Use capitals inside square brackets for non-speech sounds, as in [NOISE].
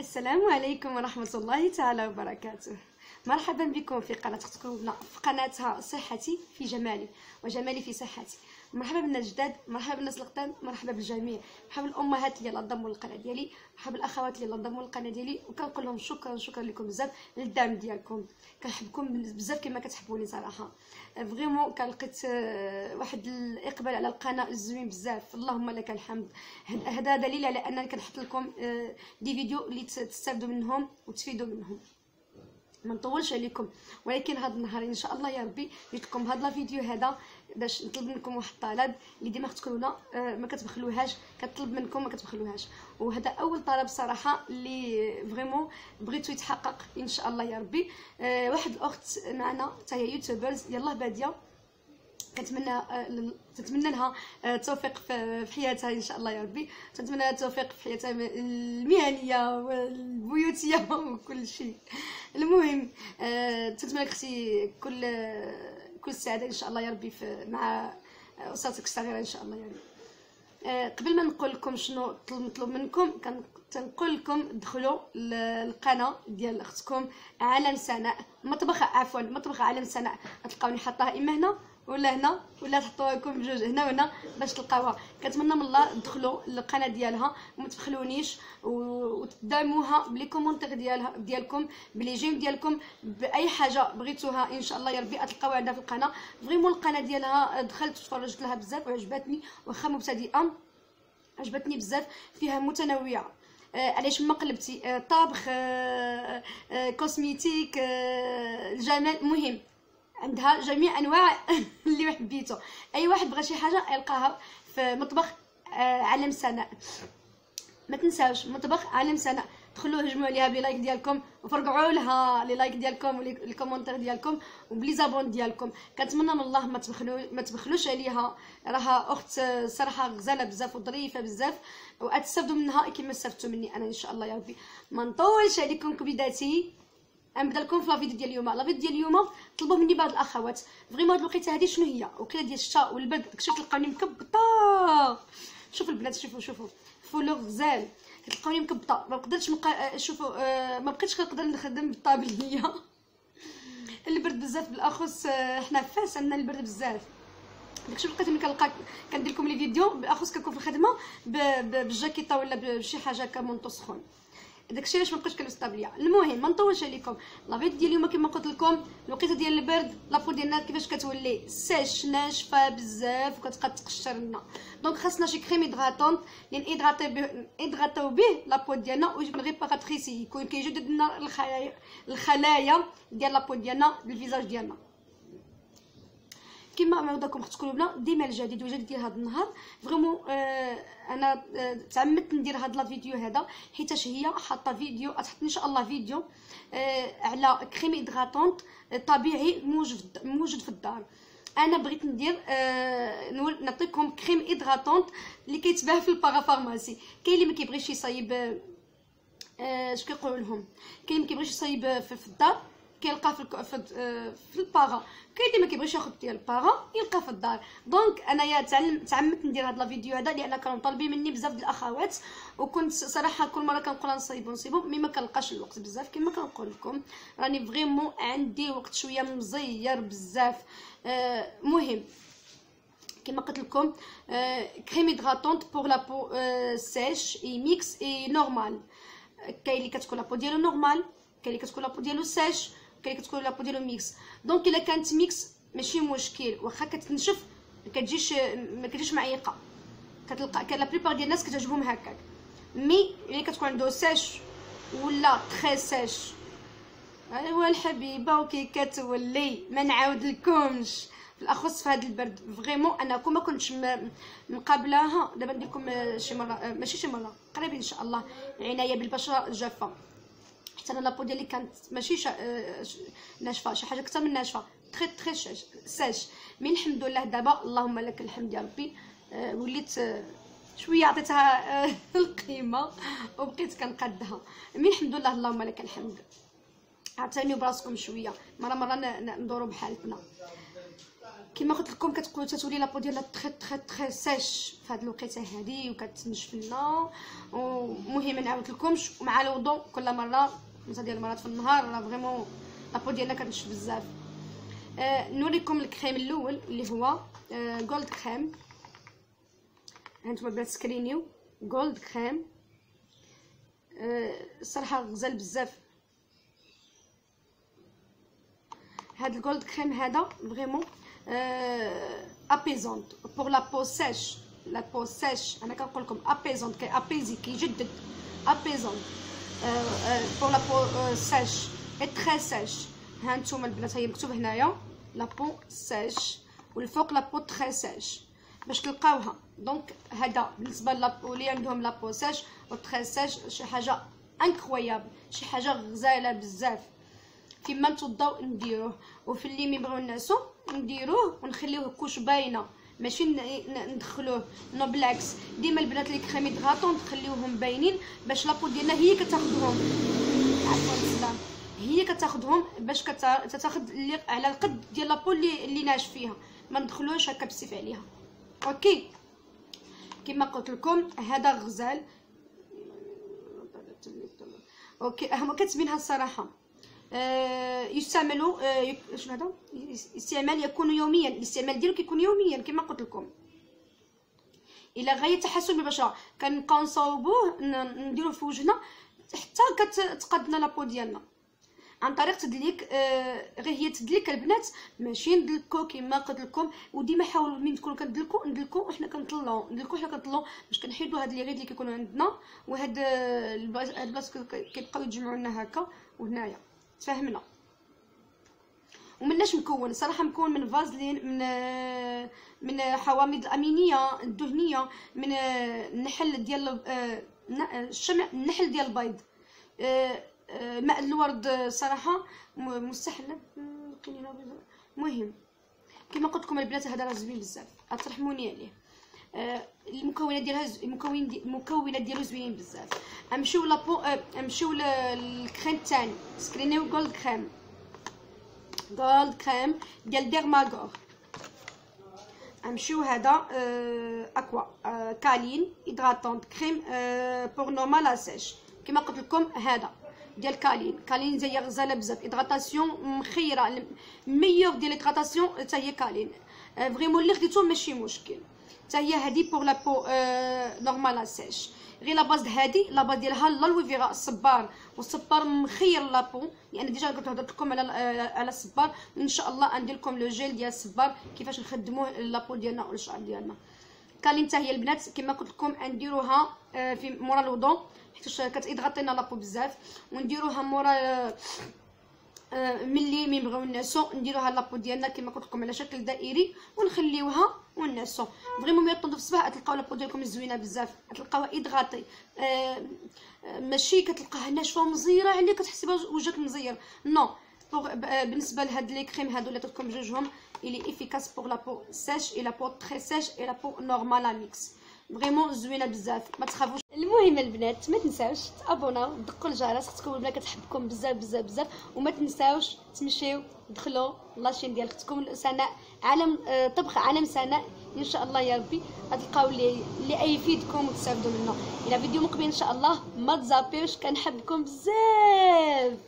السلام عليكم ورحمة الله تعالى وبركاته. مرحبا بكم في قناة اختكم في قناتها صحتي في جمالي وجمالي في صحتي. مرحبا بالناس الجداد مرحبا بالناس القدام مرحبا بالجميع. مرحبا الامهات اللي انضموا للقناه ديالي. مرحبا الاخوات اللي انضموا للقناه ديالي. وكنقول لهم شكرا شكرا لكم بزاف للدعم ديالكم. كنحبكم بزاف كما كتحبوني صراحة. فريمون كنلقيت آه، واحد الإقبال على القناة زوين بزاف. اللهم لك الحمد. هذا دليل على أنني كنحط لكم آه، des vidéos اللي تستافدوا منهم وتفيدوا منهم. ما نطولش عليكم. ولكن هذا النهار إن شاء الله يا ربي لكم بهذا الفيديو هذا باش نطلب منكم واحد الطلب اللي ديما تكونوا آه، ما كتبخلوهاش كطلب منكم ما كتبخلوهاش. وهذا أول طلب صراحة اللي vraiment بغيتو يتحقق إن شاء الله يا ربي. آه، واحد الأخت معنا حتى هي YouTubers يلاه بادية. كنتمنى آه، تتمنى لها التوفيق في حياتها إن شاء الله يا ربي. تتمنى لها التوفيق في حياتها المهنية والبيوتية [LAUGHS] وكل شيء. المهم تتمنى لك أختي كل كل السعاده إن شاء الله يا ربي مع أسرتك الصغيرة إن شاء الله يعني آه، قبل ما نقول لكم شنو نطلب منكم كنقول لكم دخلوا القناه ديال أختكم عالم سناء مطبخ عفوا مطبخ عالم سناء. غتلقاوني حاطاها إما هنا. ولا هنا ولا تحطوها لكم بجوج هنا وهنا باش تلقاوها. كنتمنى من الله تدخلوا للقناة ديالها وما تبخلونيش وتدعموها ب les commentaires ديالها ديالكم ب les j'aime ديالكم بأي حاجة بغيتوها إن شاء الله يا ربي تلقاوها عندها في القناة. vraiment القناة ديالها دخلت تفرجت لها بزاف وعجبتني واخا مبتدئة عجبتني بزاف فيها متنوعة. آه علاش ما قلبتي؟ آه طبخ آه آه cosmétique آه الجمال مهم. عندها جميع أنواع [LAUGHS] اللي حبيتو أي واحد بغى شي حاجة يلقاها في مطبخ آه، عالم سناء ما تنساوش مطبخ عالم سناء دخلوا هجموا عليها ب les likes ديالكم وفرقعوا لها les likes ديالكم و les commentaires ديالكم وب les abonnés ديالكم. كنتمنى من الله ما تبخلوا ما تبخلوش عليها. راها أخت صراحة غزالة بزاف وظريفة بزاف. وأتستافدوا منها كما استفدتوا مني أنا إن شاء الله يا ربي. ما نطولش عليكم كبداتي. غنبدا لكم في la vidéo ديال اليوم. la vidéo ديال اليوم طلبوا مني بعض الأخوات. vraiment هاد الوقيتة هادي شنو هي؟ وقيتة ديال الشتاء والبرد داكشي تلقاوني مكبطة. شوفوا البنات شوفوا شوفوا. فولو غزال كتلقاوني مكبطة. ما قدرتش مقا... شوفوا آه ما بقيتش كنقدر نخدم بال tablier [LAUGHS] البرد بزاف بالأخص آه حنا فاس عندنا البرد بزاف. داكشي لقيت ملي كنلقى كندير لكم لي فيديو. بالأخص كنكون في الخدمة بالجاكيطه ولا بشي حاجة كمونطو سخون داكشي علاش ما بقيتش كنلبس الطابليه المهم ما نطولش عليكم. لا ديال اليوم كما قلت لكم الوقيته ديال البرد لابو ديالنا كيفاش كتولي. سيش ناشفة بزاف وكتبقى تقشر لنا. دونك خاصنا شي كريم هيدراتونط لأن ايدغاتي به به لابو ديالنا ويجيب ريباراتريس يكون كيجدد لنا الخلايا الخلايا ديال la peau ديالنا بال visage ديالنا. كما معودكم اختكم لبنى ديما الجديد وجديد ديال هذا النهار. vraiment آه أنا آه تعمدت ندير هذا la vidéo هذا حيتاش هي؟ حاطة فيديو تحط إن شاء الله فيديو آه على crème hydratante آه طبيعي موجود موجود في الدار. أنا بغيت ندير آه نعطيكم crème hydratante اللي كيتباع في ال parapharmacie. كاين اللي ما كيبغيش يصايب آه اش كيقولوا لهم كاين اللي كيبغيش يصايب في الدار. كيلقى في في, في ال para. كاين اللي ما كيبغيش ياخذ ديال ال para يلقى في الدار. donc أنايا تعلم تعمدت ندير هذا الفيديو هذا لأن كانوا طالبين مني بزاف ديال الأخوات وكنت صراحة كل مرة كنقول نصيبو نصيبو mais ما كنلقاش الوقت بزاف. كما كنقول لكم راني vraiment عندي وقت شوية مزير بزاف. آه مهم. كما قلت لكم آه crème hydratante pour la peau آه sèche et mixte et normale كاين اللي كتكون la peau ديالو normale كاين اللي كتكون la peau ديالو sèche كتكون la peau ديالو mixte. donc إلا كانت ميكس ماشي مشكل واخا كتنشف ما كتجيش ما كتجيش معيقه كتلقى كان la plupart ديال الناس كتعجبهم هكاك. mais إلا كتكون عنده sèche ولا très sèche. أيوا الحبيبة وكي كتولي ما نعاود لكمش بالاخص في هذا البرد. vraiment أنا كون ما كنتش مقابلاها دابا ندير لكم شي مرة ماشي شي مرة قريب إن شاء الله. عناية بالبشرة الجافه حتى أنا la peau ديالي كانت ماشي شا... آه، ناشفة شي حاجة أكثر من ناشفة. très très sèche mais الحمد لله دابا اللهم لك الحمد يا ربي. آه، وليت آه، شوية عطيتها [LAUGHS] القيمة وبقيت كنقدها. mais الحمد لله اللهم لك الحمد. عاوتاني براسكم شوية. مرة مرة ندورو بحالتنا. كما قلت لكم كتقول تتولي la peau ديالنا très très très sèche في هاد الوقيتة هادي وكتنشف لنا. ومهم نعاود لكمش مع الوضوء كل مرة خمسه ديال المرات في النهار راه vraiment la peau ديالنا كتنشف بزاف. آه نوريكم الكريم الأول اللي هو آه cold cream هانتوما البنات سكرينيو cold cream آه الصراحه غزال بزاف. هاد ال cold cream هذا vraiment apaisante pour la peau sèche la peau sèche أنا كنقول لكم apaisante qui apaise كيجدد apaisante pour la peau sèche et très sèche ها نتوما البنات هي مكتوب هنايا la peau sèche والفوق la peau très sèche باش تلقاوها donc هذا بالنسبة la peau اللي عندهم la peau sèche و très sèche شي حاجة incroyable شي حاجة غزاله بزاف كيما نتوضاو نديروه وفي اللي ميبغيو الناسو نديروه ونخليوه couche باينه ماشي ندخلوه. non بالعكس ديما البنات اللي crèmes hydratantes تخليوهم باينين باش la peau ديالنا هي كتاخذهم عفوا السلام هي كتاخذهم باش كتاخذ على القد ديال la peau اللي اللي ناشف فيها. ما ندخلوهاش هكا بسيف عليها. OK. كما قلت لكم هذا غزال. أوكي هما كاتبينها الصراحه آه، يستعمل آه، شنو هذا؟ استعمال يكون يوميا الاستعمال ديالو كيكون يوميا كما قلت لكم. إلى غاية تحسن بالبشره كنبقاو نصاوبوه نديروه في وجهنا حتى كتقادنا لابو ديالنا. عن طريق تدليك آه غير هي تدليك البنات ماشي ندلكو كما قلت لكم. وديما حاولوا من تكونوا كندلكو ندلكو وحنا كنطلعوا ندلكو حنا كنطلعوا باش كنحيدوا هاد لي غيد اللي كيكونوا عندنا. وهاد البلاص كيبقاو يتجمعوا لنا هكا وهنايا. تفهمنا ومناش مكون صراحة مكون من فازلين من من حوامض الامينيه الدهنية من النحل ديال الشمع النحل ديال البيض. ماء الورد صراحة مستحلى مهم. كما قلت لكم البنات هذا راه زوين بزاف. ترحموني عليه. المكونات ديالها المكونين دي المكونات ديالو زوينين بزاف. نمشيو لابو نمشيو للكريم الثاني سكرينيو جولد كريم جولد كريم ديال ديرماغور نمشيو هذا؟ اكوا كالين هيدراتونت كريم بور نورمال لا سيش كما قلت لكم هذا ديال كالين كالين زي غزاله بزاف. هيدراتاسيون مخيرة. meilleure ديال hydratation حتى هي كالين vraiment اللي خديتو ماشي مشكل. حتى هي هادي pour la peau normale sèche غير la base هادي la base ديالها l'aloe vera الصبار والصبار مخير la peau لأن يعني déjà كنت هضرت لكم على على الصبار. إن شاء الله ندير لكم le gel ديال الصبار كيفاش نخدموه la peau ديالنا والشعر ديالنا. كالين حتى هي البنات كما قلت لكم نديروها في مورا الوضوء حيت كت hydrater لنا la peau بزاف. ونديروها مورا ملي ميبغيو نعسو نديروها la peau ديالنا كما قلت لكم على شكل دائري. ونخليوها ونعسو vraiment ملي تنظف الصباح تلقاو la peau ديالكم زوينه بزاف. تلقاوها hydratée آه ماشي كتلقاها ناشفه ومزيره عليك كتحسي وجهك مزير. non بالنسبة لهاد les crèmes هادو اللي درتكم بجوجهم الي efficaces pour la peau sèche et la peau très sèche et la peau normale mixte vraiment زوينة بزاف. ما تخافوش. المهم البنات ما تنساوش تابوناو دقوا الجرس اختكم البنات كتحبكم بزاف بزاف بزاف. وما تنساوش تمشيو دخلوا la chaîne ديال اختكم سناء عالم آه، طبخ عالم سناء إن شاء الله يا ربي غتلقاو اللي اللي يفيدكم وتستافدوا منه. إلى فيديو مقبل إن شاء الله ما تزابيوش كنحبكم بزاف.